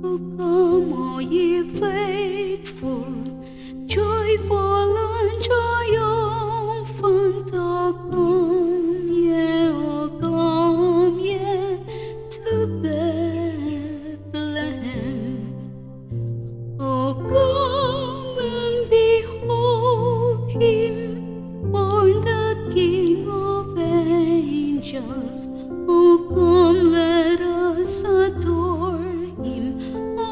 Come, all ye faithful, joyful and triumphant,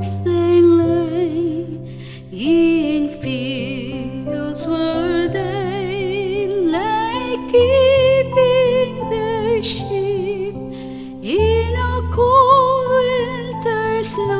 lay. In fields where they lay, keeping their sheep in a cold winter's night.